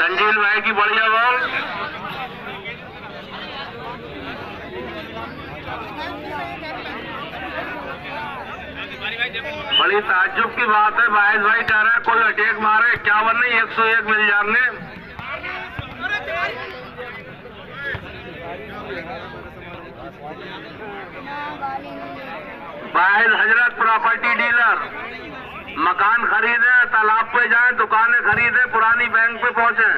तंजील भाई की बढ़िया बॉल बड़ी ताजुब की बात है बायस भाई कह रहा है, कोई अटैक मारे, इक्यावन नहीं, एक सौ एक मिल जाने। बायस हज़रत प्रॉपर्टी डीलर, मकान खरीदे, तालाब पे जाए, दुकानें खरीदे, पुरानी बैंक पे पहुँचे।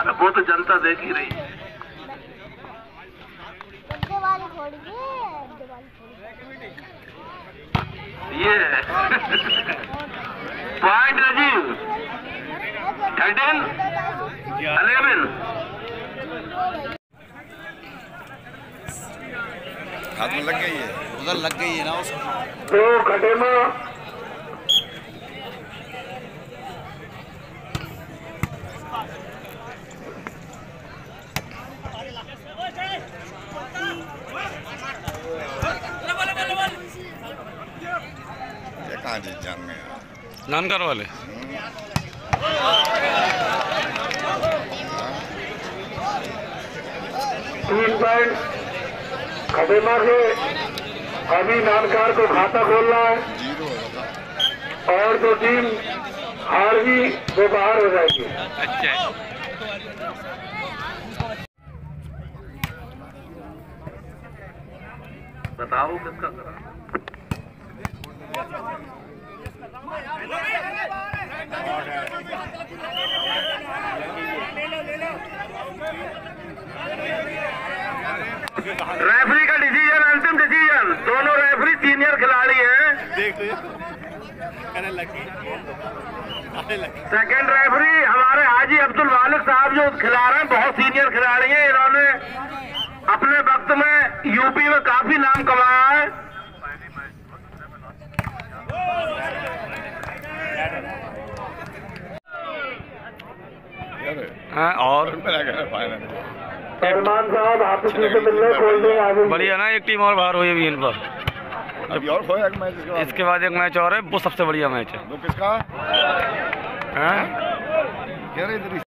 अरे वो तो जनता देख ही रही फोड़ ये पॉइंट राजीव। Thirteen eleven. हाथ में लग गई है। उधर लग गई है ना उसको। दो खटेमा कहाँ जीत जाएँगे यार नानकर वाले? तीन पॉइंट खटेमा से अभी नानकार को खाता खोलना है। और जो टीम हार गई वो बाहर हो जाएगी। अच्छा। बताओ किसका करा? रेफरी का डिसीज़न अंतिम डिसीज़न दोनों रेफरी सीनियर खिलाड़ी हैं. सेकंड रेफरी हमारे हाजी अब्दुल मालिक साहब जो खिला रहे हैं बहुत सीनियर खिलाड़ी हैं इन्होंने अपने वक्त में यूपी में काफ़ी नाम कमाया है। हाँ, और? फाइनल सलमान साहब आपस में से मिलने खोल दें आगे बढ़िया ना एक टीम और बाहर हुई अभी इन पर। अभी और खोया एक मैच इसके बाद? इसके बाद एक मैच और है वो सबसे बढ़िया मैच है। दो किसका? हाँ? कह रहे इधर ही।